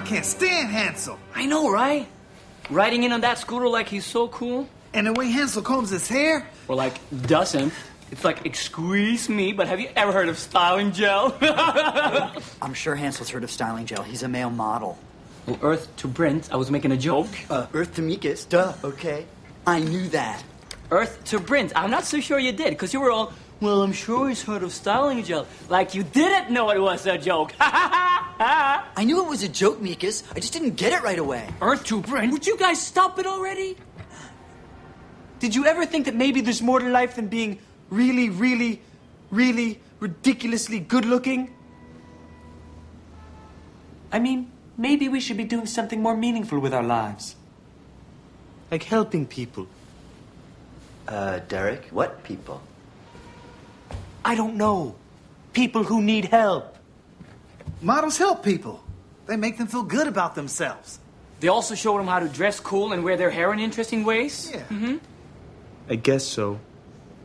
can't stand Hansel. I know, right? Riding in on that scooter like he's so cool. And the way Hansel combs his hair. Or like doesn't. It's like excuse me, but have you ever heard of styling gel? I'm sure Hansel's heard of styling gel. He's a male model. well, Earth to Brent, I was making a joke. Uh, Earth to Mikas, duh, okay. I knew that. Earth to Brent, I'm not so sure you did, because you were all, well, I'm sure he's heard of styling gel. Like you didn't know it was a joke. I knew it was a joke, Mikas. I just didn't get it right away. Earth to Brent? Would you guys stop it already? Did you ever think that maybe there's more to life than being really, really, really ridiculously good looking? I mean, maybe we should be doing something more meaningful with our lives. Like helping people. Uh, Derek, what people? I don't know. People who need help. Models help people. They make them feel good about themselves. They also show them how to dress cool and wear their hair in interesting ways. Yeah. Mm-hmm. I guess so.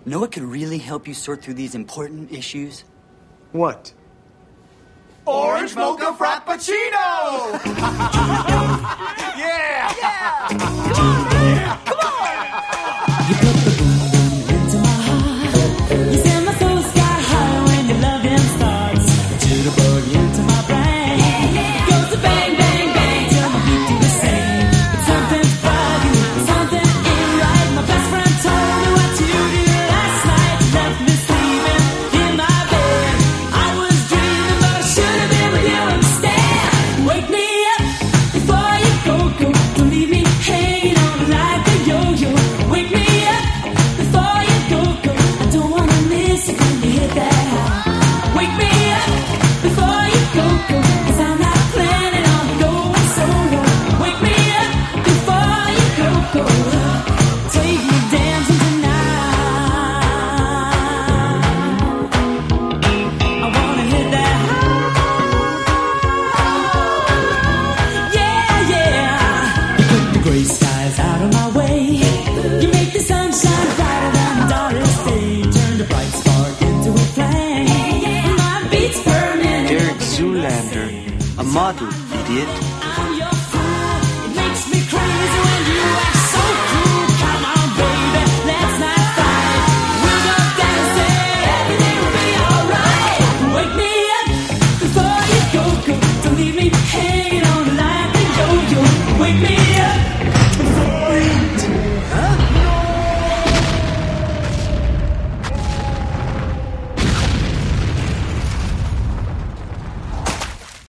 Know what could really help you sort through these important issues? What? Orange mocha frappuccino! eyes out of my way. You make the sunshine brighter than the darkest day. Turn the bright spark into a flame. My beat's burning. Derek Zoolander, a model, idiot. I'm your fool. It makes me crazy when you ask.